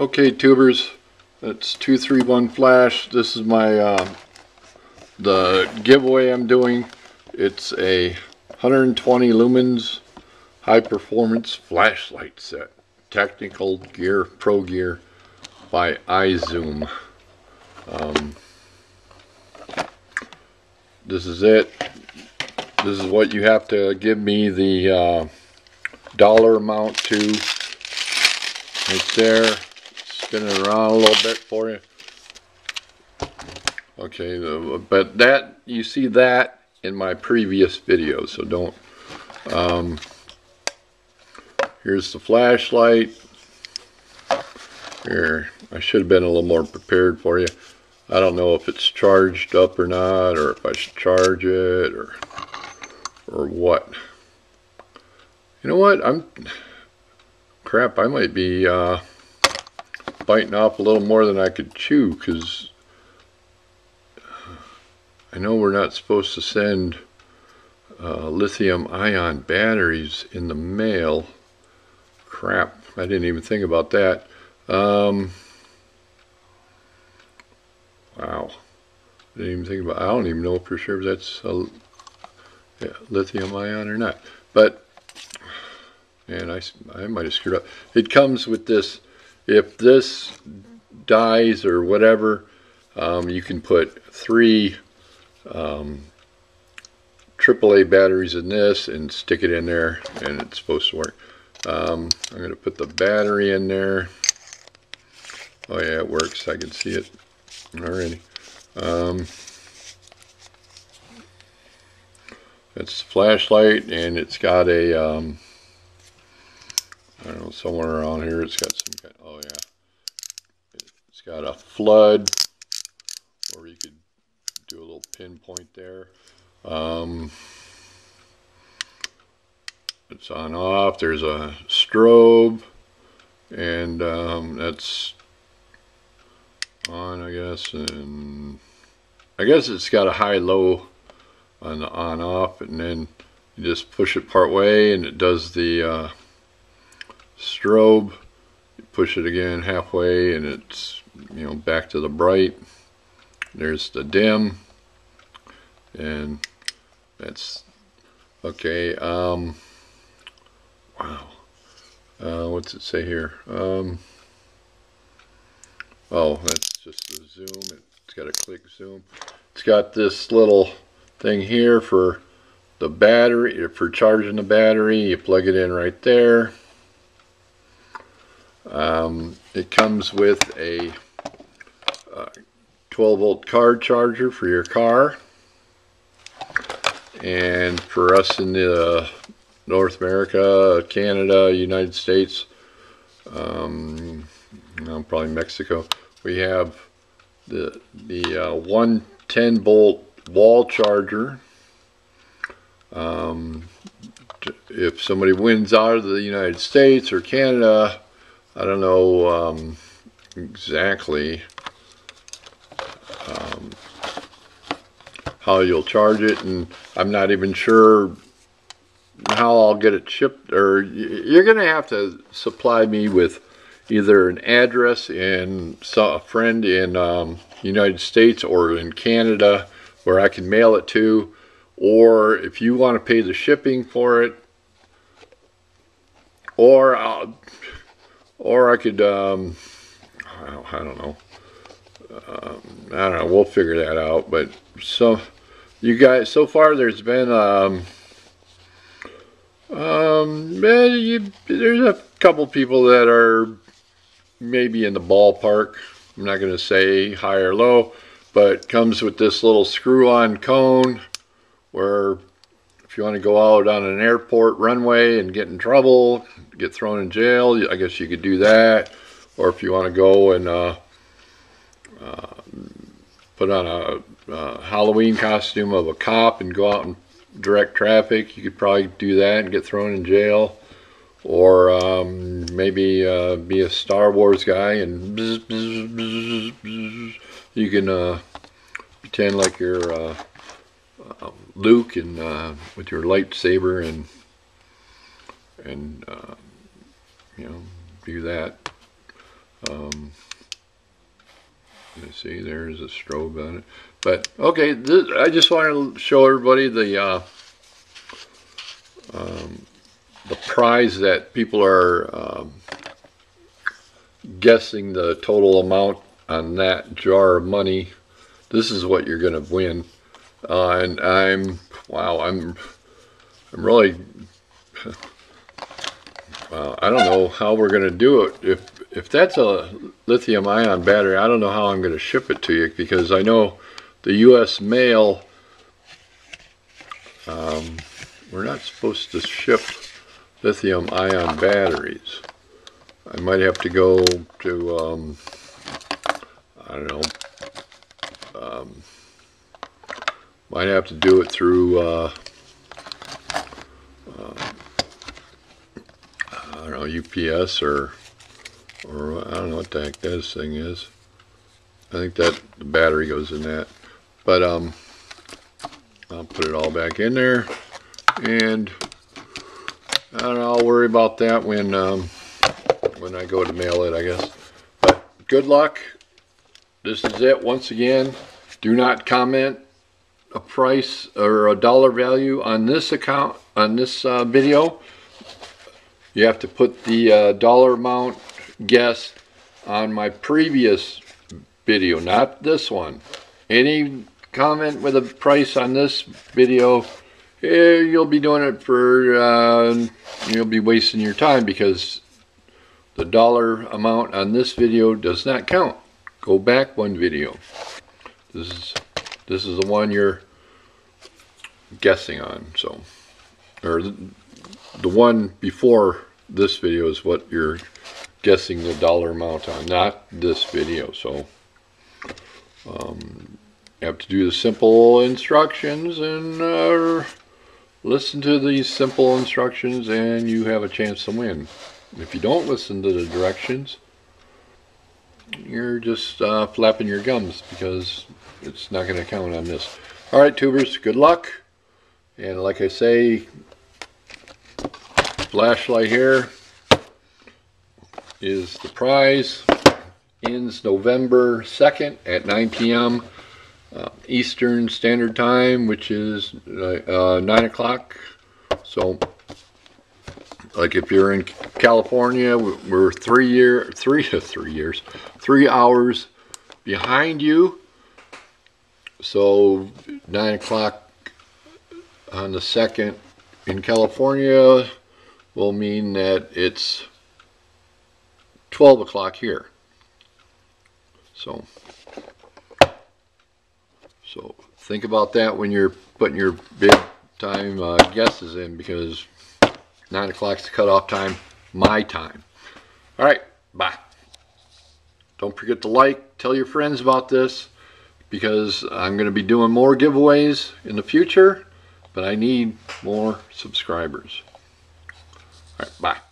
Okay, tubers, that's 231 flash. This is my uh, the giveaway I'm doing. It's a 120 lumens high performance flashlight set. Technical gear, pro gear by iZoom. Um, this is it. This is what you have to give me the uh, dollar amount to. It's there. Spin it around a little bit for you. Okay, the, but that you see that in my previous video, so don't. Um, here's the flashlight. Here, I should have been a little more prepared for you. I don't know if it's charged up or not, or if I should charge it, or or what. You know what? I'm crap. I might be uh, biting off a little more than I could chew because I know we're not supposed to send uh, lithium ion batteries in the mail. Crap. I didn't even think about that. Um, wow. I didn't even think about I don't even know for sure if that's a yeah, lithium ion or not. But, man, I, I might have screwed up. It comes with this, if this dies or whatever, um, you can put three um, AAA batteries in this and stick it in there and it's supposed to work. Um, I'm going to put the battery in there. Oh yeah, it works. I can see it already. Um, it's a flashlight and it's got a um, I don't know somewhere around here it's got some kind oh yeah it's got a flood or you could do a little pinpoint there. Um, it's on off there's a strobe and um, that's on I guess and I guess it's got a high low on the on off and then you just push it part way and it does the uh, strobe push it again halfway and it's you know back to the bright. There's the dim. And that's okay um wow. Uh, what's it say here? Um oh that's just the zoom. It's got a click zoom. It's got this little thing here for the battery, for charging the battery. You plug it in right there. Um, it comes with a uh, 12 volt car charger for your car. And for us in the uh, North America, Canada, United States, um, probably Mexico, we have the the uh, 110 volt wall charger. Um, if somebody wins out of the United States or Canada, I don't know um, exactly um, how you'll charge it, and I'm not even sure how I'll get it shipped, or you're going to have to supply me with either an address and a friend in um, United States or in Canada where I can mail it to, or if you want to pay the shipping for it, or I'll, or I could, um, I don't know, um, I don't know, we'll figure that out, but so, you guys, so far there's been, um, um, you, there's a couple people that are maybe in the ballpark. I'm not going to say high or low, but comes with this little screw-on cone where if you want to go out on an airport runway and get in trouble, get thrown in jail, I guess you could do that. Or if you want to go and uh, uh, put on a, a, Halloween costume of a cop and go out and direct traffic, you could probably do that and get thrown in jail. Or um, maybe uh, be a Star Wars guy and bzz, bzz, bzz, you can uh, pretend like you're uh, uh, Luke and uh, with your lightsaber and and uh, you know do that. Um, you see, there's a strobe on it. But okay, this, I just want to show everybody the uh, um, the prize that people are um, guessing the total amount on that jar of money. This is what you're going to win, uh, and I'm wow, I'm I'm really well, I don't know how we're to do it. If if that's a lithium ion battery, I don't know how I'm to ship it to you because I know the U.S. mail, um, we're not supposed to ship lithium ion batteries. I might have to go to, um, I don't know, um, might have to do it through, uh, uh, I don't know, UPS or, or I don't know what the heck this thing is. I think that the battery goes in that. But um, I'll put it all back in there. And and I'll worry about that when, um, when I go to mail it, I guess. But good luck. This is it. Once again, do not comment a price or a dollar value on this account, on this uh, video. You have to put the uh, dollar amount guess on my previous video, not this one. Any comment with a price on this video, eh, you'll be doing it for, uh, you'll be wasting your time because the dollar amount on this video does not count. Go back one video. This is this is the one you're guessing on. So, or the, the one before this video is what you're guessing the dollar amount on, not this video. So, um, you have to do the simple instructions and uh, listen to these simple instructions and you have a chance to win. If you don't listen to the directions, you're just uh, flapping your gums because it's not going to count on this. Alright tubers, good luck. And like I say, flashlight here is the prize. Ends November 2nd at 9 p.m. Uh, Eastern Standard Time, which is uh, uh, 9 o'clock. So, like if you're in California, we're three year, three to three years, three hours behind you. So, 9 o'clock on the 2nd in California will mean that it's 12 o'clock here. So, so think about that when you're putting your big time uh, guesses in because 9 o'clock is the cutoff time, my time. All right, bye. Don't forget to like, tell your friends about this because I'm going to be doing more giveaways in the future, but I need more subscribers. All right, bye.